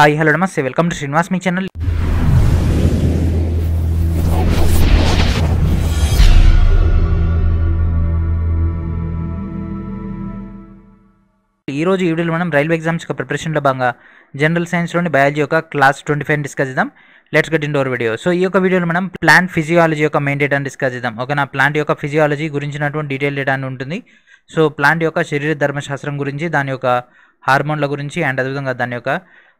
Hi hello నమస్తే. Welcome to Srinivas మీ channel ఈ రోజు ఈ వీడియోలో మనం రైల్వే ఎగ్జామ్స్ యొక్క ప్రిపరేషన్లో భాగంగా జనరల్ సైన్స్లోని బయాలజీ యొక్క క్లాస్ ట్వంటీ ఫైవ్ డిస్కస్ చేద్దాం. Let's get into video so ఈ యొక్క వీడియోలో మనం ప్లాంట్ ఫిజియాలజీ యొక్క మెయిన్ డేటాను డిస్కస్ చేద్దాం. ఓకేనా ప్లాంట్ యొక్క ఫిజియాలజీ గురించినటువంటి డీటెయిల్ డేటా అని ఉంటుంది. సో ప్లాంట్ యొక్క శరీర ధర్మశాస్త్రం గురించి దాని యొక్క హార్మోన్ల గురించి అండ్ అదేవిధంగా దాని యొక్క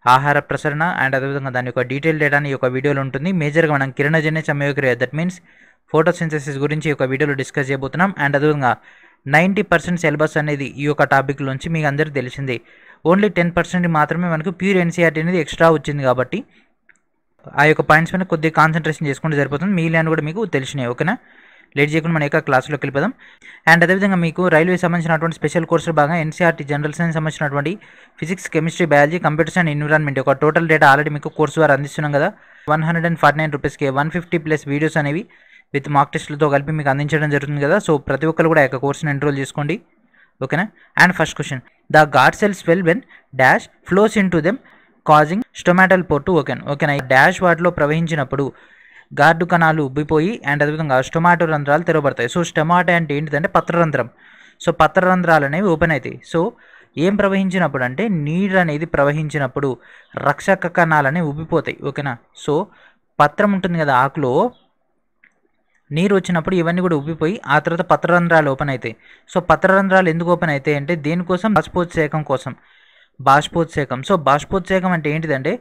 ఆహార ప్రసరణ అండ్ అదేవిధంగా దాని యొక్క డీటెయిల్ డేటాని ఈ యొక్క వీడియోలో ఉంటుంది. మేజర్గా మనం కిరణజన్య సమయోక్రియ దట్ మీన్స్ ఫోటోసింథసిస్ గురించి ఈ యొక్క వీడియోలో డిస్కస్ చేయబోతున్నాం. అండ్ అదేవిధంగా నైంటీ పర్సెంట్ సిలబస్ అనేది ఈ యొక్క టాపిక్లోంచి మీకు అందరికీ తెలిసింది. ఓన్లీ టెన్ పర్సెంట్ మాత్రమే మనకు ప్యూర్ ఎన్సీఆర్టీ అనేది ఎక్స్ట్రా వచ్చింది కాబట్టి ఆ యొక్క పాయింట్స్ మీద కొద్దిగా కాన్సన్ట్రేషన్ చేసుకుంటే సరిపోతుంది. మిగిలిన కూడా మీకు తెలిసినాయి ఓకేనా లేట్ చేయకుండా మన యొక్క క్లాసులోకి వెళ్ళిపోదాం. అండ్ అదేవిధంగా మీకు రైల్వే సంబంధించినటువంటి స్పెషల్ కోర్సులు భాగంగా ఎన్సీఆర్టీ జనరల్ సైన్స్ సంబంధించినటువంటి physics chemistry biology computers and environment ఒక టోటల్ డేటా ఆల్రెడీ మీకు కోర్సు ద్వారా అందిస్తున్నాం కదా. One hundred and forty nine రూపీస్కి one fifty plus videos with with మాక్ టెస్ట్లతో కలిపి మీకు అందించడం జరుగుతుంది కదా. సో ప్రతి ఒక్కరు కూడా ఆ యొక్క కోర్సుని ఎన్రోల్ చేసుకోండి. ఓకేనా? And first question. The guard cells swell when dash flows into them causing stomatal pore to ఓకేనా? ఓకేనా? డాష్ వాటిలో ప్రవహించినప్పుడు గార్డు కణాలు ఉబ్బిపోయి అండ్ అదేవిధంగా స్టొమాటో రంధ్రాలు తెరవబడతాయి. సో స్టొమాటో అంటే ఏంటిదంటే పత్రరంధ్రం. సో పత్రరంధ్రాలు అనేవి ఓపెన్ అవుతాయి సో ఏం ప్రవహించినప్పుడు అంటే నీరు అనేది ప్రవహించినప్పుడు రక్షక కణాలు అనేవి ఉబ్బిపోతాయి. ఓకేనా సో పత్రం ఉంటుంది కదా ఆకులో నీరు వచ్చినప్పుడు ఇవన్నీ కూడా ఉబ్బిపోయి ఆ తర్వాత పత్రరంధ్రాలు ఓపెన్ అవుతాయి సో పత్రరంధ్రాలు ఎందుకు ఓపెన్ అవుతాయి అంటే దేనికోసం? బాష్పోత్సేకం కోసం. బాష్పోత్సేకం. సో బాష్పోత్సేకం అంటే ఏంటిదంటే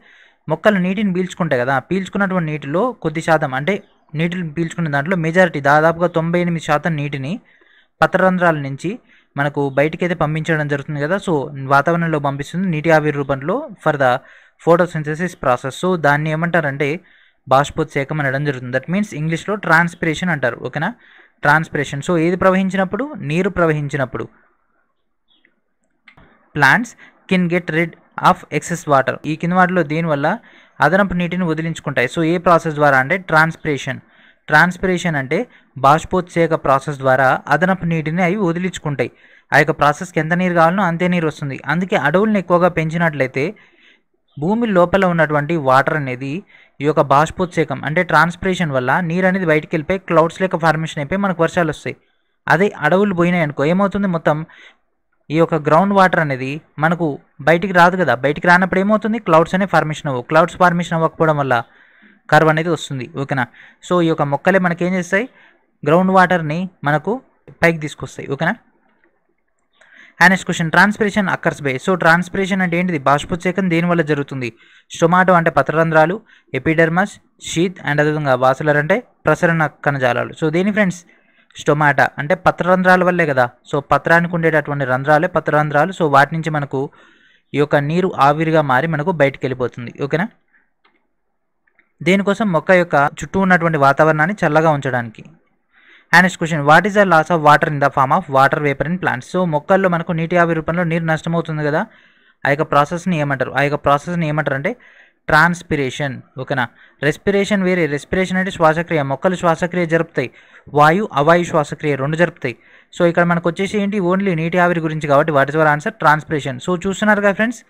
మొక్కలు నీటిని పీల్చుకుంటాయి కదా పీల్చుకున్నటువంటి నీటిలో కొద్ది శాతం అంటే నీటిని పీల్చుకున్న దాంట్లో మెజారిటీ దాదాపుగా తొంభై ఎనిమిది శాతం నీటిని పత్రరంధ్రాల నుంచి మనకు బయటికి అయితే పంపించడం జరుగుతుంది కదా. సో వాతావరణంలో పంపిస్తుంది. నీటి ఆవిరి రూపంలో for the photosynthesis process so దాన్ని ఏమంటారంటే బాష్పోత్సేకం అనడం జరుగుతుంది. దట్ మీన్స్ ఇంగ్లీష్లో ట్రాన్స్పిరేషన్ అంటారు. ఓకేనా? ట్రాన్స్పిరేషన్ సో ఏది ప్రవహించినప్పుడు? నీరు ప్రవహించినప్పుడు. Plants can get rid of excess water. ఈ కింద వాటిలో దీనివల్ల అదనపు నీటిని వదిలించుకుంటాయి? సో ఏ ప్రాసెస్ ద్వారా అంటే ట్రాన్స్పిరేషన్. ట్రాన్స్పిరేషన్ అంటే బాష్పోత్సేక ప్రాసెస్ ద్వారా అదనపు నీటిని అవి వదిలించుకుంటాయి. ఆ యొక్క ప్రాసెస్కి ఎంత నీరు కావాలనో అంతే నీరు వస్తుంది. అందుకే అడవులను ఎక్కువగా పెంచినట్లయితే భూమి లోపల ఉన్నటువంటి వాటర్ అనేది ఈ యొక్క బాష్పోత్సేకం అంటే ట్రాన్స్పిరేషన్ వల్ల నీరు అనేది బయటికి వెళ్ళిపోయి క్లౌడ్స్ లేక ఫార్మేషన్ అయిపోయి మనకు వర్షాలు వస్తాయి. అదే అడవులు పోయినాయి అనుకో ఏమవుతుంది మొత్తం? ఈ యొక్క గ్రౌండ్ వాటర్ అనేది మనకు బయటికి రాదు కదా. బయటికి రానప్పుడు ఏమవుతుంది? క్లౌడ్స్ అనే ఫార్మేషన్ అవ్వవు క్లౌడ్స్ ఫార్మేషన్ అవ్వకపోవడం వల్ల కర్వ్ అనేది వస్తుంది. ఓకేనా సో ఈ యొక్క మొక్కలే మనకి ఏం చేస్తాయి? గ్రౌండ్ వాటర్ని మనకు పైకి తీసుకొస్తాయి. ఓకేనా and next question transpiration occurs by so transpiration అంటే ఏంటిది? బాష్పోత్సేకం దేనివల్ల జరుగుతుంది? స్టొమాటో అంటే పత్రరంధ్రాలు ఎపిడర్మస్ షీత్ అండ్ అదేవిధంగా వాసులర్ అంటే ప్రసరణ కణజాలాలు. సో దేని ఫ్రెండ్స్ స్టొమాటా. అంటే పత్రరంధ్రాల వల్లే కదా. సో పత్రానికి ఉండేటటువంటి రంధ్రాలే పత్రరంధ్రాలు. సో వాటి నుంచి మనకు ఈ యొక్క నీరు ఆవిరిగా మారి మనకు బయటికి వెళ్ళిపోతుంది ఓకేనా? దీనికోసం? మొక్క యొక్క చుట్టూ ఉన్నటువంటి వాతావరణాన్ని చల్లగా ఉంచడానికి. And question what is the loss of water in the form of water vapour in plants so మొక్కల్లో మనకు నీటి ఆవిరి రూపంలో నీరు నష్టమవుతుంది కదా. ఆ యొక్క ప్రాసెస్ని ఏమంటారు? ఆ యొక్క ప్రాసెస్ని ఏమంటారు అంటే ట్రాన్స్పిరేషన్. ఓకేనా? రెస్పిరేషన్ వేరే రెస్పిరేషన్ అంటే శ్వాసక్రియ. మొక్కలు శ్వాసక్రియ జరుపుతాయి. వాయు అవాయు శ్వాసక్రియ రెండు జరుపుతాయి. సో ఇక్కడ మనకు వచ్చేసి ఏంటి? ఓన్లీ నీటి ఆవిరి గురించి కాబట్టి what is our answer? Transpiration. So చూస్తున్నారు కదా ఫ్రెండ్స్?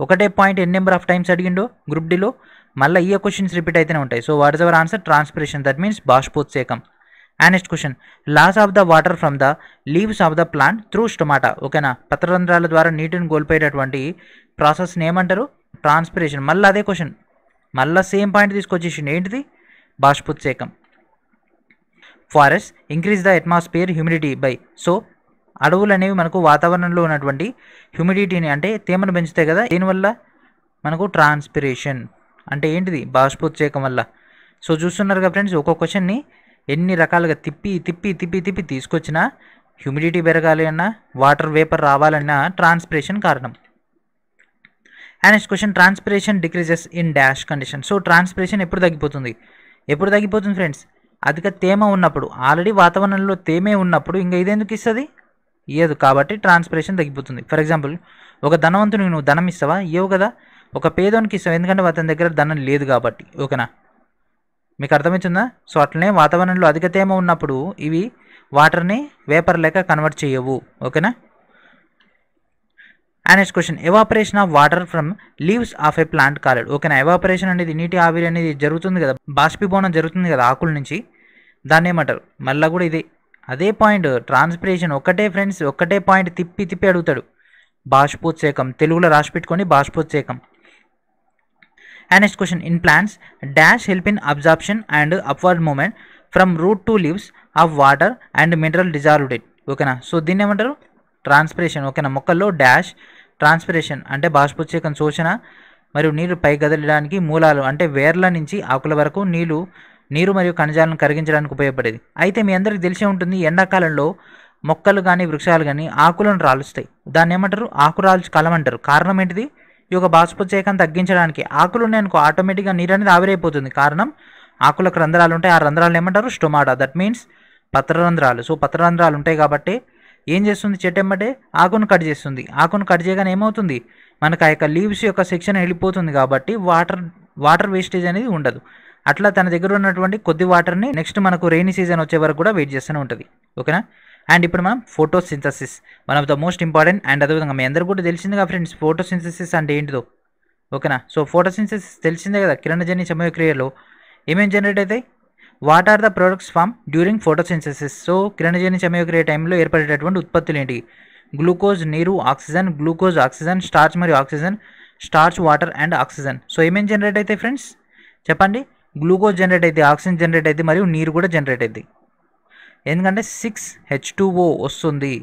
ఒకటే పాయింట్ ఎన్ని నెంబర్ ఆఫ్ టైమ్స్ అడిగిండో గ్రూప్ డిలో. మళ్ళీ ఈ క్వశ్చన్స్ రిపీట్ అయితేనే ఉంటాయి. So what is our answer? Transpiration. That means బాష్పోత్సేకం. And next question loss of the water from the leaves of the plant through stomata ఓకేనా? పత్రరంధ్రాల ద్వారా నీటిని కోల్పోయేటటువంటి ప్రాసెస్ని ఏమంటారు? ట్రాన్స్పిరేషన్ మళ్ళీ అదే క్వశ్చన్ మళ్ళీ సేమ్ పాయింట్ తీసుకొచ్చేసిండు. ఏంటిది? బాష్పోత్సేకం. Forest increase the atmosphere humidity by so అడవులు అనేవి మనకు వాతావరణంలో ఉన్నటువంటి హ్యూమిడిటీని అంటే తేమను పెంచుతాయి కదా దీనివల్ల మనకు ట్రాన్స్పిరేషన్ అంటే ఏంటిది? బాష్పోత్సేకం వల్ల. సో చూస్తున్నారు కదా ఫ్రెండ్స్ ఒక్కొక్క క్వశ్చన్ని ఎన్ని రకాలుగా తిప్పి తిప్పి తిప్పి తిప్పి తీసుకొచ్చినా హ్యూమిడిటీ పెరగాలి అన్నా వాటర్ వేపర్ రావాలన్నా ట్రాన్స్పిరేషన్ కారణం. And next question transpiration decreases in dash condition so transpiration ఎప్పుడు తగ్గిపోతుంది? ఎప్పుడు తగ్గిపోతుంది ఫ్రెండ్స్ అధిక తేమ ఉన్నప్పుడు. ఆల్రెడీ వాతావరణంలో తేమే ఉన్నప్పుడు ఇంకా ఇదెందుకు ఇస్తుంది? ఇయ్యదు. కాబట్టి ట్రాన్స్పిరేషన్ తగ్గిపోతుంది. ఫర్ ఎగ్జాంపుల్ ఒక ధనవంతునికి నువ్వు ధనం ఇస్తావా? ఇవ్వవు కదా. ఒక పేదోనికి ఇస్తావు? ఎందుకంటే అతని దగ్గర ధనం లేదు కాబట్టి. ఓకేనా? మీకు అర్థమవుతుందా? సో అట్లనే వాతావరణంలో అధిక తేమ ఉన్నప్పుడు ఇవి వాటర్ని వేపర్ లేక కన్వర్ట్ చేయవు. ఓకేనా? And next question evaporation of water from leaves of a plant called ఓకేనా ఎవాపరేషన్ అనేది నీటి ఆవిరి అనేది జరుగుతుంది కదా. బాష్పీభవనం జరుగుతుంది కదా ఆకుల నుంచి. దాన్ని ఏమంటారు? మళ్ళీ కూడా ఇదే. అదే పాయింట్ ట్రాన్స్పిరేషన్ ఒకటే ఫ్రెండ్స్ ఒకటే పాయింట్ తిప్పి తిప్పి అడుగుతాడు. బాష్పోత్సేకం. తెలుగులో రాసి పెట్టుకొని బాష్పోత్సేకం. And next question in plants dash help in absorption and upward movement from root to leaves of water and mineral dissolved ఓకేనా సో దీన్ని ఏమంటారు? ట్రాన్స్పిరేషన్ ఓకేనా మొక్కల్లో డాష్ ట్రాన్స్పిరేషన్ అంటే బాష్పోత్సేకం శోషణ మరియు నీరు పై కదలడానికి మూలాలు అంటే వేర్ల నుంచి ఆకుల వరకు నీళ్ళు నీరు మరియు ఖనిజాలను కరిగించడానికి ఉపయోగపడేది. అయితే మీ అందరికీ తెలిసే ఉంటుంది ఎండాకాలంలో మొక్కలు కానీ వృక్షాలు కానీ ఆకులను రాలుస్తాయి. దాన్ని ఏమంటారు? ఆకు రాల్చు కాలం అంటారు. కారణం ఏంటిది? ఈ యొక్క బాష్పోత్సేకం తగ్గించడానికి ఆకులు ఉన్నాయనుకో ఆటోమేటిక్గా నీరు అనేది ఆవిరైపోతుంది. కారణం? ఆకులకు రంధ్రాలు ఉంటాయి. ఆ రంధ్రాలు ఏమంటారు? స్టొమాటా. దట్ మీన్స్ పత్రరంధ్రాలు. సో పత్రరంధ్రాలు ఉంటాయి కాబట్టి ఏం చేస్తుంది? చెట్టు ఎమ్మటే ఆకును కట్ చేస్తుంది. ఆకును కట్ చేయగానే ఏమవుతుంది? మనకు ఆ యొక్క లీవ్స్ యొక్క సెక్షన్ వెళ్ళిపోతుంది కాబట్టి వాటర్ వాటర్ వేస్టేజ్ అనేది ఉండదు. అట్లా తన దగ్గర ఉన్నటువంటి కొద్ది వాటర్ని నెక్స్ట్ మనకు రెయినీ సీజన్ వచ్చే వరకు కూడా వెయిట్ చేస్తూనే ఉంటుంది. ఓకేనా? అండ్ ఇప్పుడు మనం photosynthesis one of the most important and అదేవిధంగా మీ అందరూ కూడా తెలిసిందిగా ఫ్రెండ్స్ ఫోటోసింథసిస్ అంటే ఏంటిదో? ఓకేనా? సో ఫోటోసింథసిస్ తెలిసిందే కదా కిరణజన్య సమయక్రియలో ఏమేమి జనరేట్ అవుతాయి? What are the products form during photosynthesis so కిరణజన్య సమయక్రియ టైంలో ఏర్పడేటటువంటి ఉత్పత్తులు ఏంటి గ్లూకోజ్ నీరు ఆక్సిజన్ గ్లూకోజ్ ఆక్సిజన్ స్టార్చ్ మరియు oxygen starch water and oxygen so ఏమేమి జనరేట్ అవుతాయి ఫ్రెండ్స్ చెప్పండి. గ్లూకోజ్ జనరేట్ అయితే ఆక్సిజన్ జనరేట్ అయితే మరియు నీరు కూడా జనరేట్ అవుతుంది ఎందుకంటే సిక్స్ హెచ్ ఓ వస్తుంది.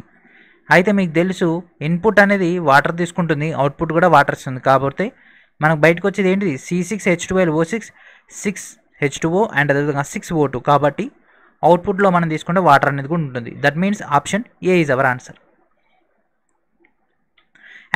అయితే మీకు తెలుసు ఇన్పుట్ అనేది వాటర్ తీసుకుంటుంది అవుట్పుట్ కూడా వాటర్ ఇస్తుంది. కాబట్టి మనకు బయటకు వచ్చేది ఏంటిది? C six H twelve O six six H two O and అదేవిధంగా సిక్స్ ఓ టూ కాబట్టి అవుట్పుట్లో మనం తీసుకుంటే వాటర్ అనేది కూడా ఉంటుంది. That means option A is our answer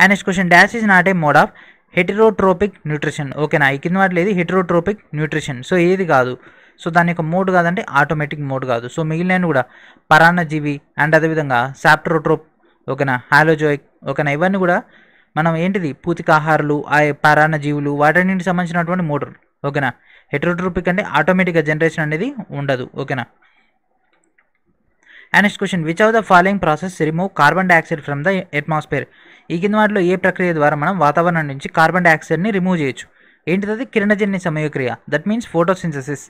and next question dash is not a mode of heterotrophic nutrition ఓకేనా ఈ కింద వాటిలో లేదు హెటిరోట్రోపిక్ న్యూట్రిషన్ సో ఏది కాదు? సో దాని యొక్క మోడ్ కాదంటే ఆటోమేటిక్ మోడ్ కాదు. సో మిగిలిన కూడా పరాన్నజీవి అండ్ అదేవిధంగా సాప్ట్రోట్రోప్ ఓకేనా హాలోజోయిక్ ఓకేనా ఇవన్నీ కూడా మనం ఏంటిది? పూతికాహారాలు ఆ పరాన్నజీవులు వాటన్నింటికి సంబంధించినటువంటి మోడల్ ఓకేనా హెట్రోట్రోపిక్ అంటే ఆటోమేటిక్గా జనరేషన్ అనేది ఉండదు ఓకేనా? And next question which of the following process remove carbon dioxide from the atmosphere ఈ కింద వాటిలో ఏ ప్రక్రియ ద్వారా మనం వాతావరణం నుంచి కార్బన్ డైఆక్సైడ్ని రిమూవ్ చేయొచ్చు? ఏంటిది కిరణజన్య సమయక్రియ. దట్ మీన్స్ ఫోటోసింథసిస్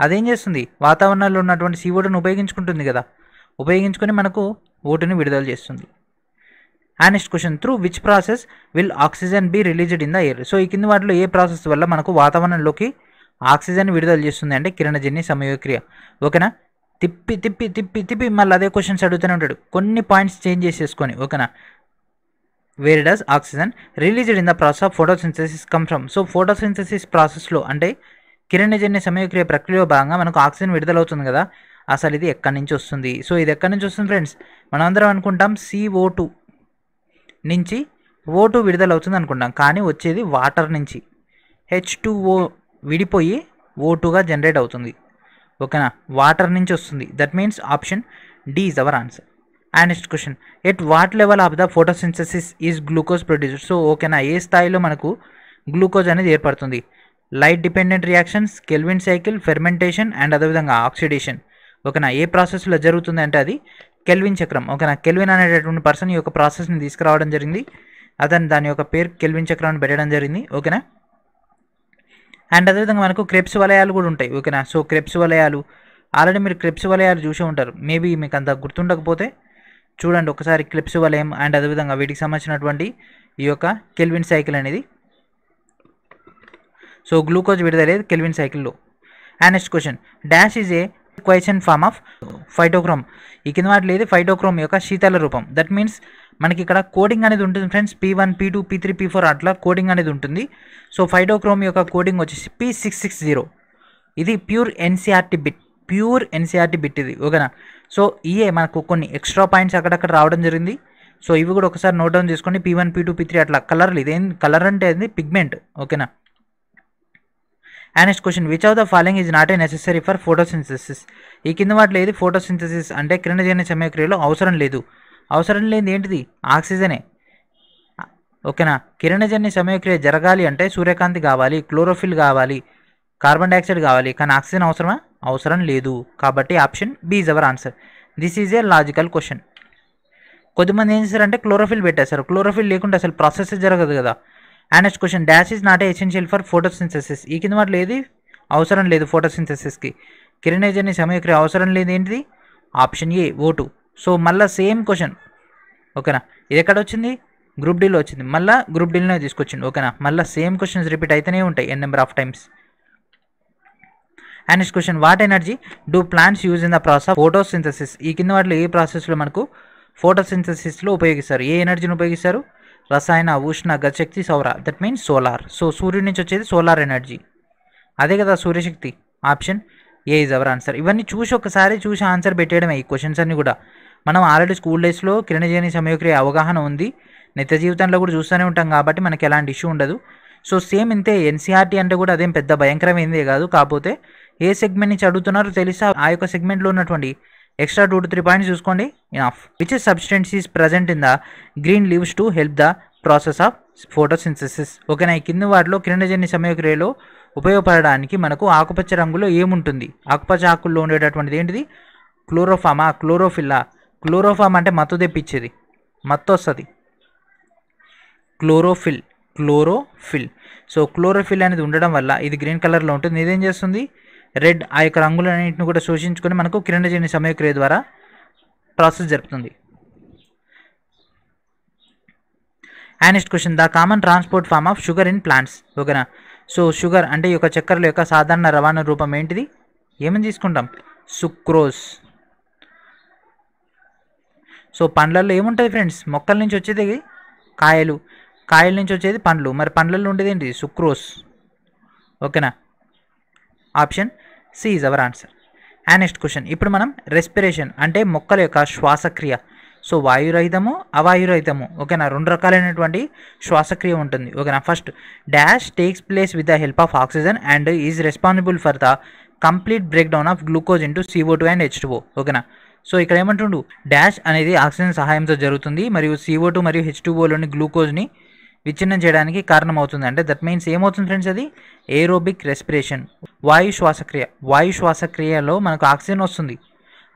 అదేం చేస్తుంది? వాతావరణంలో ఉన్నటువంటి సీఓటును ఉపయోగించుకుంటుంది కదా. ఉపయోగించుకొని మనకు ఓటుని విడుదల చేస్తుంది. And next question through which process will oxygen be released in the air so ఈ కింద వాటిలో ఏ ప్రాసెస్ వల్ల మనకు వాతావరణంలోకి ఆక్సిజన్ విడుదల చేస్తుంది అంటే కిరణజన్య సమయక్రియ. ఓకేనా? తిప్పి తిప్పి తిప్పి తిప్పి మళ్ళీ అదే క్వశ్చన్స్ అడుగుతూనే ఉంటాడు. కొన్ని పాయింట్స్ చేంజ్ చేసేసుకొని ఓకేనా? Where does oxygen released in the process of photosynthesis come from so photosynthesis ప్రాసెస్లో అంటే కిరణజన్య సమయక్రియ ప్రక్రియలో భాగంగా మనకు ఆక్సిజన్ విడుదలవుతుంది కదా? అసలు ఇది ఎక్కడి నుంచి వస్తుంది? సో ఇది ఎక్కడి నుంచి వస్తుంది ఫ్రెండ్స్ మనం అందరం అనుకుంటాం సిఓ టూ నుంచి ఓ టూ విడుదలవుతుంది అనుకుంటాం. కానీ వచ్చేది వాటర్ నుంచి. హెచ్ టూ ఓ విడిపోయి ఓ టూగా జనరేట్ అవుతుంది. ఓకేనా? వాటర్ నుంచి వస్తుంది. That means option D is our answer and next question at what level of the photosynthesis is glucose produced so ఓకేనా? ఏ స్థాయిలో మనకు గ్లూకోజ్ అనేది ఏర్పడుతుంది? Light dependent reactions Calvin cycle fermentation and అదేవిధంగా ఆక్సిడేషన్ ఓకేనా? ఏ ప్రాసెస్లో జరుగుతుంది అంటే అది కెల్విన్ చక్రం. ఓకేనా? కెల్విన్ అనేటటువంటి పర్సన్ ఈ యొక్క ప్రాసెస్ని తీసుకురావడం జరిగింది. అతను దాని యొక్క పేరు కెల్విన్ చక్రాన్ని పెట్టడం జరిగింది. ఓకేనా? అండ్ అదేవిధంగా మనకు క్రెప్స్ వలయాలు కూడా ఉంటాయి ఓకేనా? సో క్రెప్స్ వలయాలు ఆల్రెడీ మీరు క్రెప్స్ వలయాలు చూసి ఉంటారు. మేబీ మీకు అంత గుర్తుండకపోతే చూడండి ఒకసారి క్లిప్స్ వలయం అండ్ అదేవిధంగా వీటికి సంబంధించినటువంటి ఈ యొక్క కెల్విన్ సైకిల్ అనేది. సో గ్లూకోజ్ విడుదలేదు కెల్విన్ సైకిల్లో. And next question. Dash is a quiescent form of phytochrome. ఈ కింద వాటిలో లేదు ఫైటోక్రోమ్ యొక్క శీతల రూపం. దట్ మీన్స్ మనకి ఇక్కడ కోడింగ్ అనేది ఉంటుంది friends P one P two P three P four అట్లా కోడింగ్ అనేది ఉంటుంది. సో ఫైడోక్రోమ్ యొక్క కోడింగ్ వచ్చేసి పీ సిక్స్ సిక్స్ జీరో ఇది pure NCERT bit pure NCERT bit ఇది ఓకేనా? సో ఇయే మనకు కొన్ని ఎక్స్ట్రా పాయింట్స్ అక్కడక్కడ రావడం జరిగింది. సో ఇవి కూడా ఒకసారి నోట్ డౌన్ చేసుకోండి P one P two P three అట్లా కలర్లు ఇదేం కలర్ అంటే ఏంది? పిగ్మెంట్ ఓకేనా? And next question which of the following is not a necessary for photosynthesis ఈ కింద వాటిలో ఏది? ఫోటోసింథసిస్ అంటే కిరణజన్య సమయక్రియలో అవసరం లేదు. అవసరం లేని ఏంటిది? ఆక్సిజనే. ఓకేనా? కిరణజన్య సమయక్రియ జరగాలి అంటే సూర్యకాంతి కావాలి క్లోరోఫిల్ కావాలి కార్బన్ డైఆక్సైడ్ కావాలి. కానీ ఆక్సిజన్ అవసరమా? అవసరం లేదు. కాబట్టి option B is our answer. This is a logical question. కొద్దిమంది ఏం చేశారంటే క్లోరోఫిల్ పెట్టేశారు. క్లోరోఫిల్ లేకుండా అసలు ప్రాసెస్ జరగదు కదా. And next question dash is not essential for photosynthesis ఈ కింద వాటిలో ఏది అవసరం లేదు ఫోటోసింథసిస్కి కిరణజన్య సమయక్రియ అవసరం లేదు ఏంటిది? Option A vote. సో మళ్ళీ సేమ్ క్వశ్చన్. ఓకేనా? ఇది ఎక్కడ వచ్చింది? గ్రూప్ డీలో వచ్చింది. మళ్ళీ గ్రూప్ డీలోనే తీసుకొచ్చింది ఓకేనా? మళ్ళీ సేమ్ క్వశ్చన్స్ రిపీట్ అయితేనే ఉంటాయి N number of times and next question what energy do plants use in the process photosynthesis ఈ కింద వాటిలో ఏ ప్రాసెస్లో మనకు ఫోటోసింథసిస్లో ఉపయోగిస్తారు? ఏ ఎనర్జీని ఉపయోగిస్తారు? రసాయన ఉష్ణ గతిశక్తి సౌర. దట్ మీన్స్ సోలార్ సో సూర్యుడి నుంచి వచ్చేది సోలార్ ఎనర్జీ అదే కదా సూర్యశక్తి. Option A is our answer ఇవన్నీ చూసి ఒకసారి చూసి ఆన్సర్ పెట్టేయడమే ఈ క్వశ్చన్స్ అన్ని కూడా. మనం ఆల్రెడీ స్కూల్ డేస్లో కిరణజీని సమయక్రియ అవగాహన ఉంది. నిత్య జీవితంలో కూడా చూస్తూనే ఉంటాం కాబట్టి మనకి ఎలాంటి ఇష్యూ ఉండదు. సో సేమ్ ఇంతే ఎన్సీఆర్టీ అంటే కూడా అదేం పెద్ద భయంకరమైందే కాదు. కాకపోతే ఏ సెగ్మెంట్ నుంచి అడుగుతున్నారో తెలిసి? ఆ యొక్క సెగ్మెంట్లో ఉన్నటువంటి extra two to three points చూసుకోండి. Enough which is substance is present in the green leaves to help the process of photosynthesis ఓకేనా? ఈ కింద వాటిలో కిరణజన్య సమయక్రియలో ఉపయోగపడడానికి మనకు ఆకుపచ్చ రంగులో ఏముంటుంది? ఆకుపచ్చ ఆకుల్లో ఉండేటటువంటిది ఏంటిది? క్లోరోఫామా క్లోరోఫిల్లా. క్లోరోఫామ్ అంటే మత్తు తెప్పించేది. మత్తు వస్తుంది క్లోరోఫిల్ క్లోరోఫిల్. సో క్లోరోఫిల్ అనేది ఉండడం వల్ల ఇది గ్రీన్ కలర్లో ఉంటుంది. ఇదేం చేస్తుంది? రెడ్ ఆ యొక్క రంగులన్నింటిని కూడా శోషించుకొని మనకు కిరణజన్య సమయక్రియ ద్వారా ప్రాసెస్ జరుపుతుంది. And next question the common transport form of sugar in plants ఓకేనా? సో షుగర్ అంటే ఈ యొక్క చక్కెరల యొక్క సాధారణ రవాణా రూపం ఏంటిది? ఏమని తీసుకుంటాం? సుక్రోజ్ సో పండ్లలో ఏముంటుంది ఫ్రెండ్స్ మొక్కల నుంచి వచ్చేది కాయలు. కాయల నుంచి వచ్చేది పండ్లు. మరి పండ్లలో ఉండేది ఏంటి? సుక్రోస్. ఓకేనా? Option C is our answer. And next question ఇప్పుడు మనం రెస్పిరేషన్ అంటే మొక్కల యొక్క శ్వాసక్రియ. సో వాయురహితము అవాయురహితము. ఓకేనా? రెండు రకాలైనటువంటి శ్వాసక్రియ ఉంటుంది. ఓకేనా? First dash takes place with the help of oxygen and is responsible for the complete break down of glucose into CO two and H ఓకేనా? సో ఇక్కడ ఏమంటుండు? డాష్ అనేది ఆక్సిజన్ సహాయంతో జరుగుతుంది మరియు సిఓ టూ మరియు హెచ్ టూఓలోని గ్లూకోజ్ని విచ్ఛిన్నం చేయడానికి కారణమవుతుంది. అంటే దట్ మీన్స్ ఏమవుతుంది ఫ్రెండ్స్ అది? ఏరోబిక్ రెస్పిరేషన్ వాయు శ్వాసక్రియ. వాయు శ్వాసక్రియలో మనకు ఆక్సిజన్ వస్తుంది.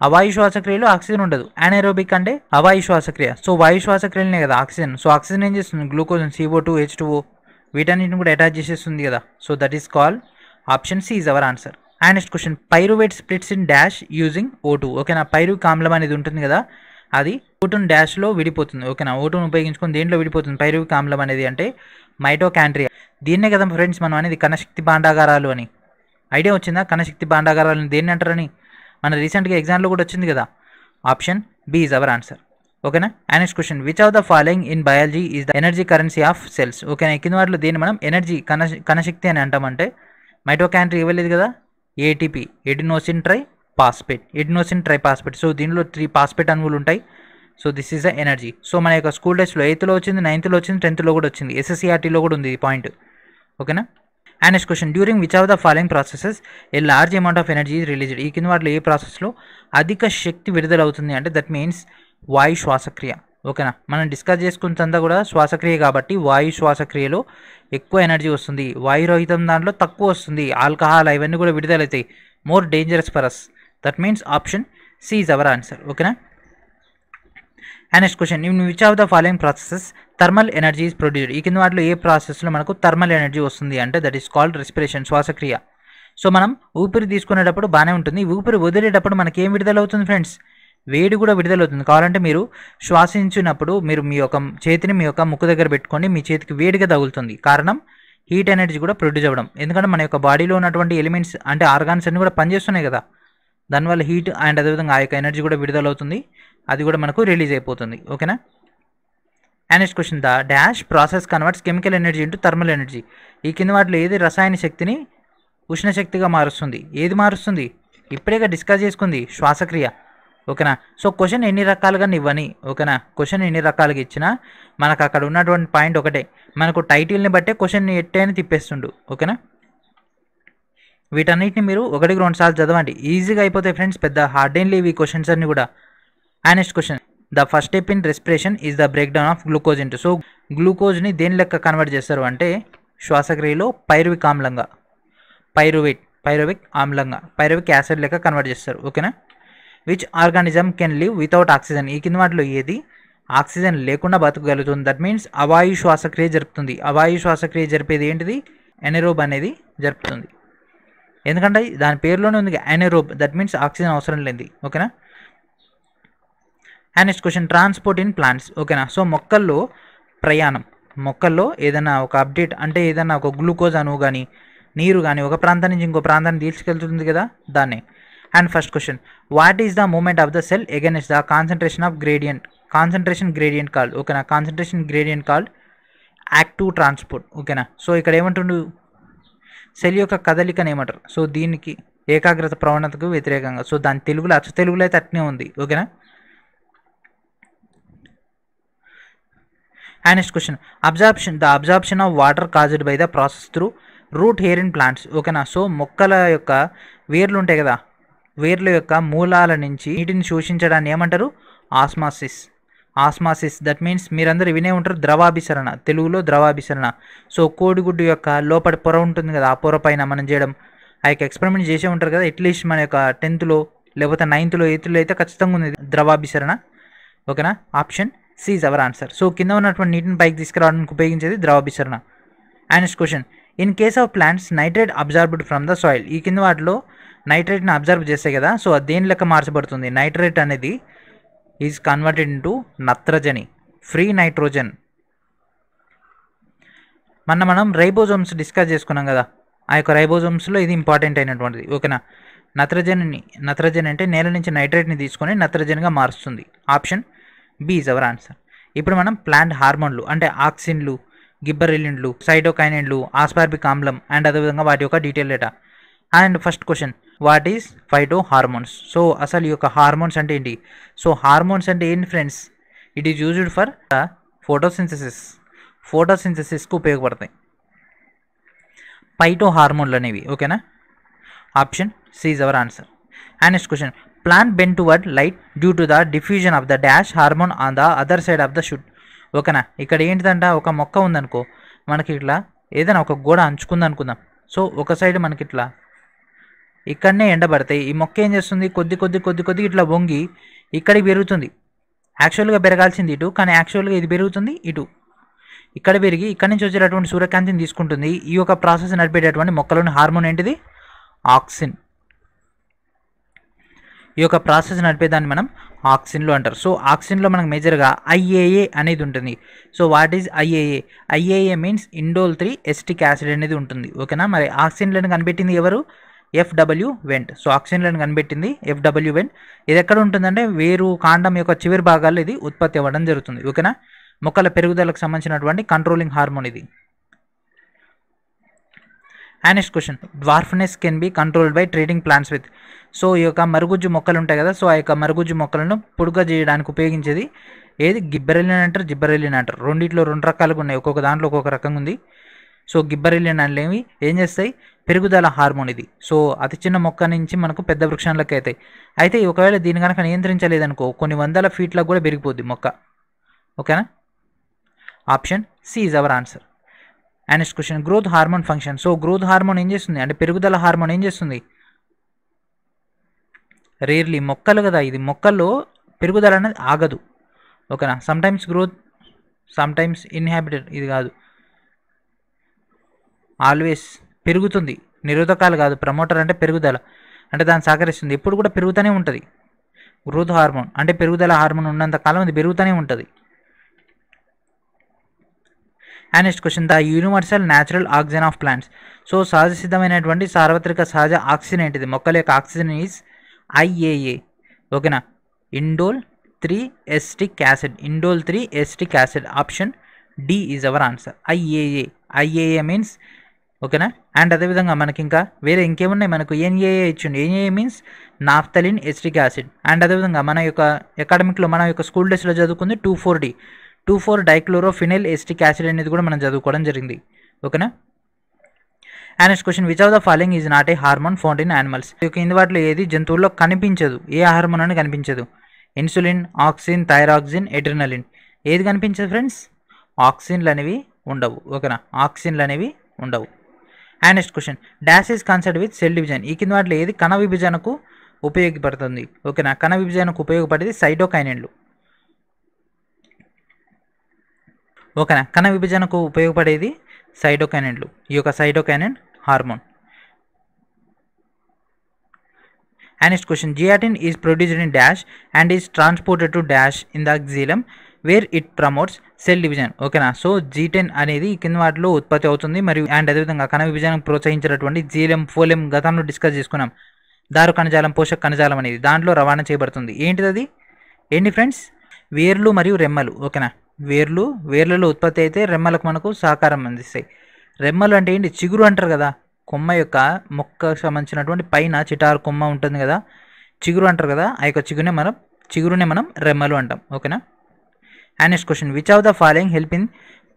అవాయు శ్వాసక్రియలో ఆక్సిజన్ ఉండదు. అనైరోబిక్ అంటే అవాయు శ్వాసక్రియ. సో వాయు శ్వాసక్రియలనే కదా ఆక్సిజన్. సో ఆక్సిజన్ ఏం చేస్తుంది? Glucose CO two H two వీటన్నిటిని కూడా అటాచ్ చేసేస్తుంది కదా. So that is call option C is our answer and next question pyruvate splits in dash using O two ఓకేనా పైరు ఆమ్లం అనేది ఉంటుంది కదా? అది ఓటున్ డాష్లో విడిపోతుంది. ఓకేనా ఓటును ఉపయోగించుకొని దేంట్లో విడిపోతుంది? పైరు ఆమ్లం అనేది అంటే మైటోకాండ్రియా దీన్నే కదా ఫ్రెండ్స్ మనం అనేది కణశక్తి భాండాగారాలు అని. ఐడియా వచ్చిందా? కణశక్తి భాండాగారాలు దేన్ని అంటారని? మన రీసెంట్గా ఎగ్జామ్లో కూడా వచ్చింది కదా. Option B is our answer ఓకేనా and next question which of the following in biology is the energy currency of cells ఓకేనా కింద వాటిలో దీన్ని మనం ఎనర్జీ కణ కణశక్తి అని అంటామంటే మైటోకాంట్రీ ఇవ్వలేదు కదా? ATP adenosine triphosphate adenosine triphosphate so దీనిలో త్రీ పాస్పేట్ అణువులు ఉంటాయి. So this is a energy so మన యొక్క స్కూల్ డేస్లో ఎయిత్లో వచ్చింది నైన్త్లో వచ్చింది టెన్త్లో కూడా వచ్చింది. ఎస్ఎస్సిఆర్టీలో కూడా ఉంది ఈ పాయింట్ ఓకేనా and next question during which of the following processes a large amount of energy released ఈ కింద వాటిలో ఏ ప్రాసెస్లో అధిక శక్తి విడుదల అవుతుంది? అంటే దట్ మీన్స్ వాయు శ్వాసక్రియ. ఓకేనా? మనం డిస్కస్ చేసుకుంటుందా కూడా శ్వాసక్రియ కాబట్టి వాయు శ్వాసక్రియలో ఎక్కువ ఎనర్జీ వస్తుంది. వాయురహితం దాంట్లో తక్కువ వస్తుంది. ఆల్కహాల్ అవన్నీ కూడా విడుదలవుతాయి. More dangerous for us that means option C is our answer ఓకేనా? And next question in which of the following processes thermal energy is produced ఈ కింద వాటిలో ఏ ప్రాసెస్లో మనకు థర్మల్ ఎనర్జీ వస్తుంది అంటే దట్ ఈస్ కాల్డ్ రెస్పిరేషన్ శ్వాసక్రియ. సో మనం ఊపిరి తీసుకునేటప్పుడు బాగానే ఉంటుంది. ఊపిరి వదిలేటప్పుడు మనకి ఏం విడుదలవుతుంది ఫ్రెండ్స్ వేడి కూడా విడుదలవుతుంది. కావాలంటే మీరు శ్వాసించినప్పుడు మీరు మీ యొక్క చేతిని మీ యొక్క ముక్కు దగ్గర పెట్టుకోండి మీ చేతికి వేడిగా తగులుతుంది. కారణం హీట్ ఎనర్జీ కూడా ప్రొడ్యూస్ అవ్వడం. ఎందుకంటే మన యొక్క బాడీలో ఉన్నటువంటి ఎలిమెంట్స్ అంటే ఆర్గాన్స్ అన్నీ కూడా పనిచేస్తున్నాయి కదా. దానివల్ల హీట్ అండ్ అదేవిధంగా ఆ యొక్క ఎనర్జీ కూడా విడుదలవుతుంది. అది కూడా మనకు రిలీజ్ అయిపోతుంది. ఓకేనా? And next question the dash process converts chemical energy into thermal energy ఈ కింద వాటిలో ఏది రసాయన శక్తిని ఉష్ణ శక్తిగా మారుస్తుంది? ఏది మారుస్తుంది? ఇప్పుడేగా డిస్కస్ చేసుకుంది శ్వాసక్రియ. ఓకేనా? సో క్వశ్చన్ ఎన్ని రకాలుగా ఇవ్వని ఓకేనా? క్వశ్చన్ ఎన్ని రకాలుగా ఇచ్చినా మనకు అక్కడ ఉన్నటువంటి పాయింట్ ఒకటే. మనకు టైటిల్ని బట్టే క్వశ్చన్ ఎట్టే అని తిప్పేస్తుండు ఓకేనా? వీటన్నిటిని మీరు ఒకటికి రెండు సార్లు చదవండి. ఈజీగా అయిపోతాయి ఫ్రెండ్స్ పెద్ద హార్డ్ ఏం లేవు ఈ క్వశ్చన్స్ అన్ని కూడా. And next question the first step in respiration is the break down of glucose into so గ్లూకోజ్ని దేని లెక్క కన్వర్ట్ చేస్తారు అంటే శ్వాసక్రియలో పైరువిక్ ఆమ్లంగా. పైరువేట్ పైరువిక్ ఆమ్లంగా. పైరువిక్ యాసిడ్ లెక్క కన్వర్ట్ చేస్తారు ఓకేనా? Which organism can live without oxygen ఈ కింద వాటిలో ఏది? ఆక్సిజన్ లేకుండా బతకగలుగుతుంది. దట్ మీన్స్ అవాయు శ్వాసక్రియ జరుపుతుంది. అవాయు శ్వాసక్రియ జరిపేది ఏంటిది? ఎనరోబ్ అనేది జరుపుతుంది. ఎందుకంటే దాని పేరులోనే ఉంది ఎనరోబ్ దట్ మీన్స్ ఆక్సిజన్ అవసరం లేనిది. ఓకేనా and next question transport in plants ఓకేనా సో మొక్కల్లో ప్రయాణం. మొక్కల్లో ఏదైనా ఒక అప్డేట్ అంటే ఏదైనా ఒక గ్లూకోజ్ అణువు కానీ నీరు కానీ ఒక ప్రాంతం నుంచి ఇంకో ప్రాంతాన్ని తీసుకెళ్తుంది కదా దాన్నే. And first question what is the movement of the cell against the concentration of gradient concentration gradient called ఓకేనా concentration gradient called active transport ఓకేనా సో ఇక్కడ ఏమంటుండు? సెల్ యొక్క కదలికని ఏమంటారు? సో దీనికి ఏకాగ్రత ప్రవణతకు వ్యతిరేకంగా. సో దాని తెలుగులో అచ్చ తెలుగులో అయితే అట్నే ఉంది. ఓకేనా and next question absorption the absorption of water caused by the process through root hair in plants ఓకేనా సో మొక్కల యొక్క వేర్లు ఉంటాయి కదా? వేర్ల యొక్క మూలాల నుంచి నీటిని శోషించడాన్ని ఏమంటారు? ఆస్మాసిస్. ఆస్మాసిస్ దట్ మీన్స్ మీరందరూ వినే ఉంటారు ద్రవాభిసరణ. తెలుగులో ద్రవాభిసరణ. సో కోడిగుడ్డు యొక్క లోపల పొర ఉంటుంది కదా ఆ పొర పైన మనం చేయడం. ఆ యొక్క ఎక్స్పెరిమెంట్ చేసే ఉంటారు కదా అట్లీస్ట్ మన యొక్క టెన్త్లో లేకపోతే నైన్త్లో ఎయిత్లో అయితే ఖచ్చితంగా ఉంది ద్రవాభిసరణ. ఓకేనా? Option C is our answer so కింద ఉన్నటువంటి నీటిని పైకి తీసుకురావడానికి ఉపయోగించేది ద్రవాభిసరణ. And next question in case of plants nitrate absorbed from the soil ఈ కింద వాటిలో నైట్రేట్ని అబ్జర్వ్ చేస్తే కదా సో అది దేని లెక్క మార్చబడుతుంది? నైట్రేట్ అనేది ఈజ్ కన్వర్టెడ్ ఇంటూ నత్రజని ఫ్రీ నైట్రోజన్ మొన్న మనం రైబోజోమ్స్ డిస్కస్ చేసుకున్నాం కదా ఆ యొక్క రైబోజోమ్స్లో ఇది ఇంపార్టెంట్ అయినటువంటిది ఓకేనా? నత్రజనిని నత్రజని అంటే నేల నుంచి నైట్రేట్ని తీసుకొని నత్రజనిగా మారుస్తుంది. Option B is our answer ఇప్పుడు మనం ప్లాంట్ హార్మోన్లు అంటే ఆక్సిన్లు గిబ్బరిలిన్లు సైటోకైనిన్లు ఆస్పార్బిక్ ఆమ్లం అండ్ అదేవిధంగా వాటి యొక్క detail data and first question what is phytohormones so అసలు ఈ యొక్క హార్మోన్స్ అంటే ఏంటి? సో హార్మోన్స్ అంటే ఏంటి friends it is used for photosynthesis ఫోటోసింథసిస్కి ఉపయోగపడతాయి. పైటో హార్మోన్లు అనేవి ఓకేనా option C is our answer and next question plant bend toward light due to the diffusion of the dash hormone on the other side of the shoot ఓకేనా ఇక్కడ ఏంటిదంట? ఒక మొక్క ఉందనుకో మనకి ఇట్లా ఏదైనా ఒక గోడ అంచుకుందనుకుందాం. సో ఒక సైడ్ మనకి ఇట్లా ఇక్కడనే ఎండబడతాయి ఈ మొక్క ఏం చేస్తుంది? కొద్ది కొద్ది కొద్ది కొద్ది ఇట్లా వంగి ఇక్కడికి పెరుగుతుంది. యాక్చువల్గా పెరగాల్సింది ఇటు కానీ యాక్చువల్గా ఇది పెరుగుతుంది ఇటు. ఇక్కడ పెరిగి ఇక్కడ నుంచి వచ్చేటటువంటి సూర్యకాంతిని తీసుకుంటుంది. ఈ యొక్క ప్రాసెస్ నడిపేటటువంటి మొక్కలోని హార్మోన్ ఏంటిది? ఆక్సిన్. ఈ యొక్క ప్రాసెస్ నడిపేదాన్ని మనం ఆక్సిన్లు అంటారు. సో ఆక్సిన్లో మనకు మేజర్గా ఐఏఏ అనేది ఉంటుంది. So what is IAA? IAA means indole three acetic acid అనేది ఉంటుంది. ఓకేనా మరి ఆక్సిన్లను కనిపెట్టింది ఎవరు? FW vent. సో ఆక్సిజన్లను కనిపెట్టింది ఎఫ్డబ్ల్యూ వెంట్. ఇది ఎక్కడ ఉంటుందంటే వేరు కాండం యొక్క చివరి భాగాల్లో ఇది ఉత్పత్తి అవ్వడం జరుగుతుంది. ఓకేనా? మొక్కల పెరుగుదలకు సంబంధించినటువంటి కంట్రోలింగ్ హార్మోన్ ఇది. And next question dwarfness can be controlled by treating plants with so ఈ యొక్క మరుగుజ్జు మొక్కలు ఉంటాయి కదా సో ఆ యొక్క మరుగుజ్జు మొక్కలను పొడుగా చేయడానికి ఉపయోగించేది ఏది? గిబ్బరెలిన్ అంటారు జిబ్బరెలిన్ అంటారు. రెండిట్లో రెండు రకాలుగా ఉన్నాయి. ఒక్కొక్క దాంట్లో ఒక్కొక్క రకంగా ఉంది. సో గిబ్బరెలిన్ అనేవి ఏం చేస్తాయి? పెరుగుదల హార్మోన్ ఇది. సో అతి చిన్న మొక్క నుంచి మనకు పెద్ద వృక్షాలకు అవుతాయి అయితే ఒకవేళ దీని కనుక నియంత్రించలేదనుకో కొన్ని వందల ఫీట్లకు కూడా పెరిగిపోద్ది మొక్క. ఓకేనా? Option C is our answer. And next question growth hormone function so growth hormone ఏం చేస్తుంది? అంటే పెరుగుదల హార్మోన్ ఏం చేస్తుంది? రేర్లీ మొక్కలు కదా ఇది మొక్కల్లో పెరుగుదల అనేది ఆగదు. ఓకేనా? సమ్టైమ్స్ గ్రోత్ సమ్టైమ్స్ ఇన్హాబిటెడ్ ఇది కాదు. ఆల్వేస్ పెరుగుతుంది. నిరోధకాలు కాదు ప్రమోటర్ అంటే పెరుగుదల. అంటే దాన్ని సహకరిస్తుంది. ఎప్పుడు కూడా పెరుగుతూనే ఉంటుంది. గ్రోత్ హార్మోన్ అంటే పెరుగుదల హార్మోన్ ఉన్నంత కాలం అది పెరుగుతూనే ఉంటుంది. And next question the universal natural auxin of plants so సహజ సిద్ధమైనటువంటి సార్వత్రిక సహజ ఆక్సిజన్ ఏంటిది? మొక్కల యొక్క ఆక్సిజన్ ఈజ్ ఐఏఏ ఓకేనా indole three acetic acid indole three acetic acid option D is our answer IAA IAA means ఓకేనా? అండ్ అదేవిధంగా మనకి ఇంకా వేరే ఇంకేమున్నాయి? మనకు ఎన్ఏఏ ఇచ్చిండు. NAA means naphthalene acetic acid and అదేవిధంగా మన యొక్క అకాడమిక్లో మన యొక్క స్కూల్ డేస్లో చదువుకుంది two four D two four dichlorophenyl acetic acid అనేది కూడా మనం చదువుకోవడం జరిగింది. ఓకేనా? And next question which of the following is not a hormone found in animals కింది వాటిలో ఏది జంతువుల్లో కనిపించదు? ఏ హార్మోన్ అని కనిపించదు? Insulin auxin thyroxine adrenaline. ఏది కనిపించదు ఫ్రెండ్స్? ఆక్సిన్లు అనేవి ఉండవు. ఓకేనా? ఆక్సిన్లు అనేవి ఉండవు. And next question dash is concerned with cell division ఈ కింద వాటిలో ఏది కణ విభజనకు ఉపయోగపడుతుంది? ఓకేనా కణ విభజనకు ఉపయోగపడేది సైటోకైనెన్లు ఓకేనా కణ విభజనకు ఉపయోగపడేది సైటోకైనెన్లు ఈ యొక్క cytokinin hormone and next question zeatin is produced in dash and is transported to dash in the xylem. Where it promotes cell division ఓకేనా సో జీ టెన్ అనేది కింద వాటిలో ఉత్పత్తి అవుతుంది. మరియు అండ్ అదేవిధంగా కణ విభజనం ప్రోత్సహించినటువంటి జీలం ఫోలెం గతంలో డిస్కస్ చేసుకున్నాం. దారు కణజాలం పోషక కణజాలం అనేది దాంట్లో రవాణా చేయబడుతుంది. ఏంటిది అది? ఏంటి ఫ్రెండ్స్ వేర్లు మరియు రెమ్మలు. ఓకేనా వేర్లు వేర్లలో ఉత్పత్తి అయితే రెమ్మలకు మనకు సహకారం అందిస్తాయి. రెమ్మలు అంటే ఏంటి? చిగురు అంటారు కదా? కొమ్మ యొక్క మొక్కకు సంబంధించినటువంటి పైన చిటారు కొమ్మ ఉంటుంది కదా? చిగురు అంటారు కదా? ఆ యొక్క చిగురునే మనం చిగురునే మనం రెమ్మలు అంటాం. ఓకేనా and next question which of the following help in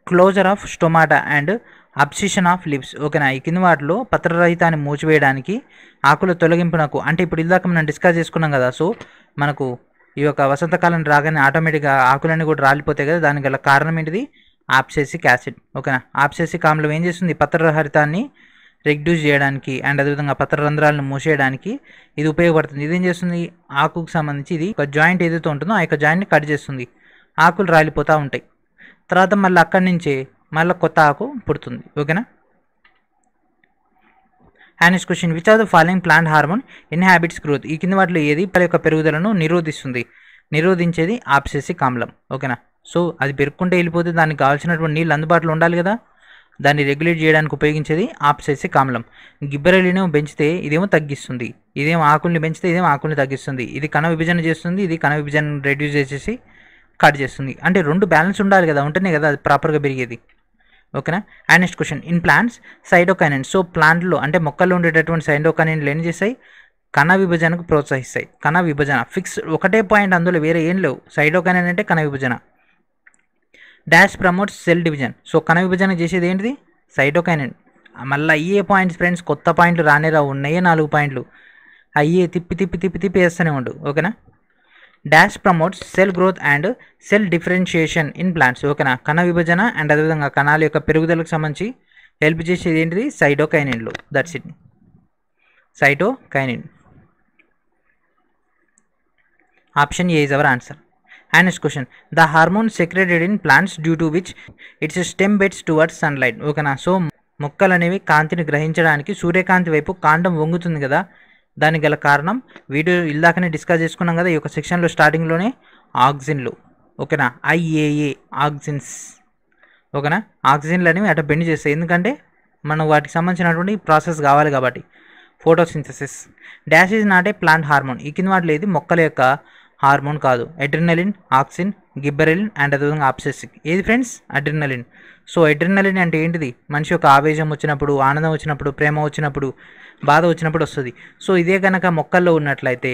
closure of stomata and abscission of leaves ఓకేనా ఈ కింద వాటిలో పత్రరహితాన్ని మూచివేయడానికి ఆకుల తొలగింపునకు అంటే ఇప్పుడు ఇందాక మనం డిస్కస్ చేసుకున్నాం కదా సో మనకు ఈ యొక్క వసంతకాలం రాగానే ఆటోమేటిక్గా ఆకులన్నీ కూడా రాలిపోతాయి కదా దానికి గల కారణం ఏంటిది? ఆప్సెసిక్ యాసిడ్ ఓకేనా ఆప్సెసిక్ ఆమ్లం ఏం చేస్తుంది? పత్రరహితాన్ని రెడ్యూస్ చేయడానికి అండ్ అదేవిధంగా పత్ర రంధ్రాలను మూసేయడానికి ఇది ఉపయోగపడుతుంది. ఇది ఏం చేస్తుంది? ఆకుకు సంబంధించి ఇది ఒక జాయింట్ ఏదైతే ఉంటుందో ఆ యొక్క జాయింట్ని కట్ చేస్తుంది. ఆకులు రాలిపోతూ ఉంటాయి. తర్వాత మళ్ళీ అక్కడి నుంచి మళ్ళీ కొత్త ఆకు పుడుతుంది. ఓకేనా? And next question which are the following plant hormone inhibits growth ఈ కింద వాటిలో ఏది? పల యొక్క పెరుగుదలను నిరోధిస్తుంది. నిరోధించేది ఆప్సెసిక్ ఆమ్లం ఓకేనా? సో అది పెరుక్కుంటే వెళ్ళిపోతే దానికి కావాల్సినటువంటి నీళ్ళు అందుబాటులో ఉండాలి కదా. దాన్ని రెగ్యులేట్ చేయడానికి ఉపయోగించేది ఆప్సెసిక్ ఆమ్లం గిబ్బరెలినేమో పెంచితే ఇదేమో తగ్గిస్తుంది. ఇదేమో ఆకుల్ని పెంచితే ఇదేమో ఆకుల్ని తగ్గిస్తుంది. ఇది కణ విభజన చేస్తుంది. ఇది కణ విభజన రెడ్యూస్ చేసేసి కట్ చేస్తుంది. అంటే రెండు బ్యాలెన్స్ ఉండాలి కదా ఉంటేనే కదా అది ప్రాపర్గా పెరిగేది. ఓకేనా? And next question in plants cytokinin so ప్లాంట్లో అంటే మొక్కల్లో ఉండేటటువంటి సైడోకైనన్లు ఏం చేస్తాయి? కణ విభజనకు ప్రోత్సహిస్తాయి. కణ విభజన. ఫిక్స్ ఒకటే పాయింట్ అందులో వేరే ఏం లేవు. సైడోకైనన్ అంటే కణ విభజన. Dash promotes cell division so కణ విభజన చేసేది ఏంటిది? సైటోకైనన్ మళ్ళీ అయ్యే పాయింట్స్ ఫ్రెండ్స్ కొత్త పాయింట్లు రానే రావు. ఉన్నాయే నాలుగు పాయింట్లు అయ్యే తిప్పి తిప్పి తిప్పి తిప్పి వేస్తూనే ఉండు. ఓకేనా? Dash promotes cell growth and cell differentiation in plants ఓకేనా? కణ విభజన అండ్ అదేవిధంగా కణాల యొక్క పెరుగుదలకు సంబంధించి హెల్ప్ చేసేది ఏంటిది? సైటోకైనిన్లు that's it cytokinin option A is our answer and next question the hormone secreted in plants due to which its stem bends towards sunlight ఓకేనా? సో మొక్కలు అనేవి కాంతిని గ్రహించడానికి సూర్యకాంతి వైపు కాండం వంగుతుంది కదా. దానికి గల కారణం వీడియో ఇందాకనే డిస్కస్ చేసుకున్నాం కదా ఈ యొక్క సెక్షన్లో స్టార్టింగ్లోనే ఆక్సిన్లు ఓకేనా? ఐఏఏ ఆక్సిన్స్ ఓకేనా? ఆక్సిజన్లు అనేవి అట్లా బెండ్ చేస్తాయి. ఎందుకంటే మనం వాటికి సంబంధించినటువంటి ప్రాసెస్ కావాలి కాబట్టి. Photosynthesis dash is not a plant hormone ఈ కింద వాటిలో ఇది మొక్కల యొక్క హార్మోన్ కాదు. అడ్రినలిన్ ఆక్సిన్ గిబ్బెరలిన్ అండ్ అదేవిధంగా ఆప్సెసిక్ ఏది ఫ్రెండ్స్ అడ్రినలిన్ సో అడ్రినలిన్ అంటే ఏంటిది? మనిషి యొక్క ఆవేశం వచ్చినప్పుడు ఆనందం వచ్చినప్పుడు ప్రేమ వచ్చినప్పుడు బాధ వచ్చినప్పుడు వస్తుంది. సో ఇదే కనుక మొక్కల్లో ఉన్నట్లయితే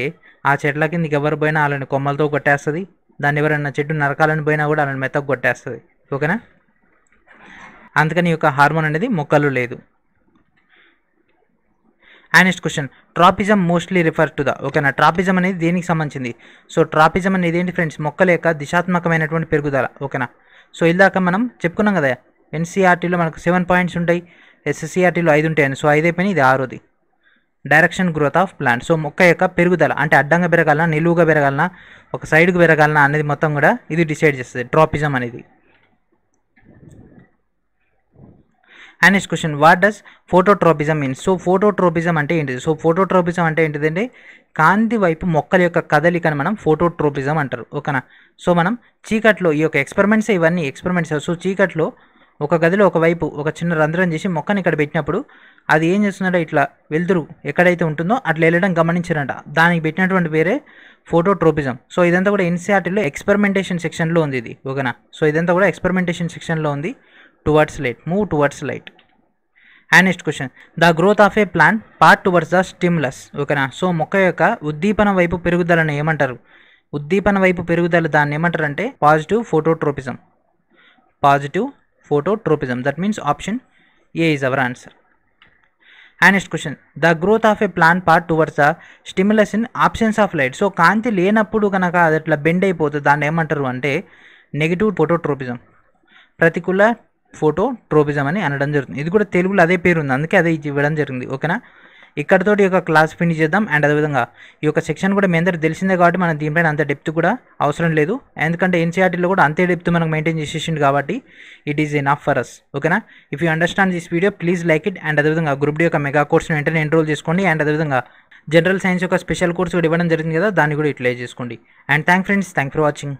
ఆ చెట్ల కిందకి ఎవరు పోయినా వాళ్ళని కొమ్మలతో కొట్టేస్తుంది. దాన్ని ఎవరైనా చెట్టు నరకాలని పోయినా కూడా వాళ్ళని మెత్తకు కొట్టేస్తుంది. ఓకేనా? అందుకని యొక్క హార్మోన్ అనేది మొక్కలు లేదు. Next question tropism mostly refer to the ఓకేనా? ట్రాపిజం అనేది దేనికి సంబంధించింది? సో ట్రాపిజం అనేది ఏంటి ఫ్రెండ్స్ మొక్కల యొక్క దిశాత్మకమైనటువంటి పెరుగుదల ఓకేనా? సో ఇందాక మనం చెప్పుకున్నాం కదా ఎన్సీఆర్టీలో మనకు సెవెన్ పాయింట్స్ ఉంటాయి ఎస్ఎస్సీఆర్టీలో ఐదు ఉంటాయని సో ఐదు అయిపోయినాయి ఇది ఆరోది. Direction growth of plant. So మొక్క యొక్క పెరుగుదల అంటే అడ్డంగా పెరగాలన్నా నిలువుగా పెరగాలన్నా ఒక సైడ్కి పెరగాలన్నా అనేది మొత్తం కూడా ఇది డిసైడ్ చేస్తుంది ట్రాపిజం అనేది. And next question what does phototropism means so phototropism అంటే ఏంటిది? సో ఫోటోట్రోపిజం అంటే ఏంటిదంటే కాంతి వైపు మొక్కల యొక్క కదలికని మనం ఫోటోట్రోపిజం అంటారు. ఓకేనా? సో మనం చీకట్లో ఈ యొక్క ఎక్స్పెరిమెంట్స్ ఇవన్నీ ఎక్స్పెరిమెంట్స్ సో చీకట్లో ఒక గదిలో ఒకవైపు ఒక చిన్న రంధ్రం చేసి మొక్కని ఇక్కడ పెట్టినప్పుడు అది ఏం చేస్తుందంటే ఇట్లా వెలుతురు ఎక్కడైతే ఉంటుందో అట్లా వెళ్ళడం గమనించారంట. దానికి పెట్టినటువంటి వేరే ఫోటోట్రోపిజం సో ఇదంతా కూడా ఎన్సీఆర్టీలో ఎక్స్పెరిమెంటేషన్ సెక్షన్లో ఉంది ఇది ఓకేనా? సో ఇదంతా కూడా ఎక్స్పెరిమెంటేషన్ సెక్షన్లో ఉంది. Towards light move towards light and next question the growth of a plant part towards the stimulus ఓకేనా? సో మొక్క యొక్క ఉద్దీపన వైపు పెరుగుదలను ఏమంటారు? ఉద్దీపన వైపు పెరుగుదల దాన్ని ఏమంటారు అంటే positive phototropism positive phototropism. That means option A is our answer And next question. The growth of a plant part towards the stimulus in options of light so కాంతి లేనప్పుడు కనుక అది అట్లా బెండ్ అయిపోతుంది దాన్ని ఏమంటారు అంటే నెగిటివ్ ఫోటోట్రోపిజం ప్రతికూల ఫోటో ట్రోపిజం అని అనడం జరుగుతుంది. ఇది కూడా తెలుగులో అదే పేరు ఉంది. అందుకే అదే ఇవ్వడం జరిగింది. ఓకేనా ఇక్కడతోటి ఈ యొక్క క్లాస్ ఫినిష్ చేద్దాం. అండ్ అదేవిధంగా ఈ యొక్క సెక్షన్ కూడా మీ అందరికి తెలిసిందే కాబట్టి మనం దీనిపైన అంత డెప్త్ కూడా అవసరం లేదు. ఎందుకంటే ఎన్సీఆర్టీలో కూడా అంతే డెప్త్ మనకు మెయింటైన్ చేసేసింది కాబట్టి it is enough for us ఓకేనా if you understand this video please like it and అదేవిధంగా గ్రూప్ డి యొక్క మెగా కోర్స్ని వెంటనే ఎన్రోల్ చేసుకోండి. అండ్ అదేవిధంగా జనరల్ సైన్స్ యొక్క స్పెషల్ కోర్స్ కూడా ఇవ్వడం జరిగింది కదా దాన్ని కూడా యూటిలైజ్ చేసుకోండి. And thank friends thank for watching